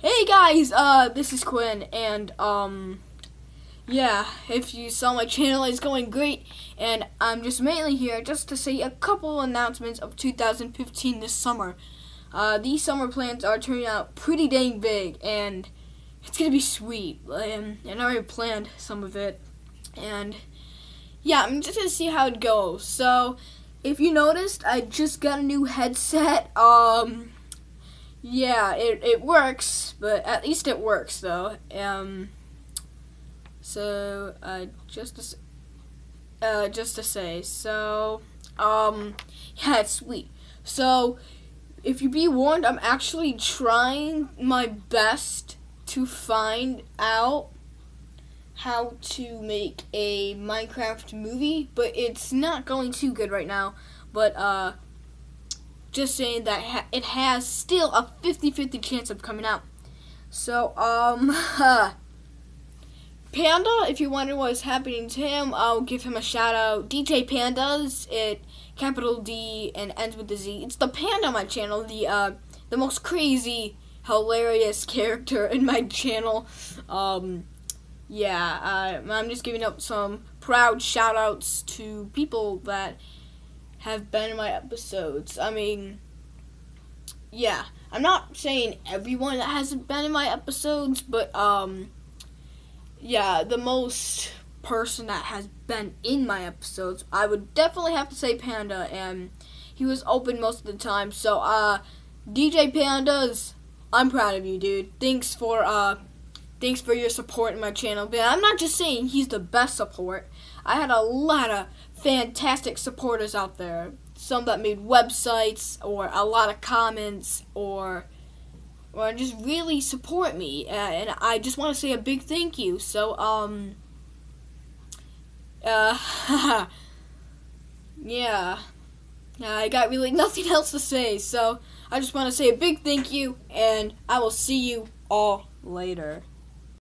Hey guys, uh, this is Quinn, and, um, yeah, if you saw my channel, it's going great, and I'm just mainly here just to say a couple announcements of 2015 this summer. Uh, these summer plans are turning out pretty dang big, and it's gonna be sweet, and, and I already planned some of it, and, yeah, I'm just gonna see how it goes, so, if you noticed, I just got a new headset, um, yeah, it, it works, but at least it works though. Um, so uh, just to, uh, just to say, so um, yeah, it's sweet. So if you be warned, I'm actually trying my best to find out how to make a Minecraft movie, but it's not going too good right now. But uh just saying that it has still a 50-50 chance of coming out. So, um, Panda, if you wonder what is happening to him, I'll give him a shout out. DJ Pandaz, it capital D and ends with the Z. It's the Panda on my channel, the uh, the most crazy, hilarious character in my channel. Um, yeah, I'm just giving up some proud shout outs to people that have been in my episodes. I mean, yeah, I'm not saying everyone that hasn't been in my episodes, but um, yeah, the most person that has been in my episodes, I would definitely have to say Panda, and he was open most of the time. So, uh, DJ Pandaz, I'm proud of you, dude. Thanks for uh, thanks for your support in my channel. But I'm not just saying he's the best support. I had a lot of fantastic supporters out there. Some that made websites or a lot of comments or or just really support me uh, and I just want to say a big thank you. So um uh yeah. I got really nothing else to say. So I just want to say a big thank you and I will see you all later.